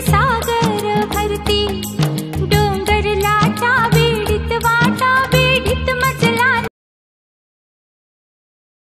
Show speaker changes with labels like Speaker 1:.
Speaker 1: dices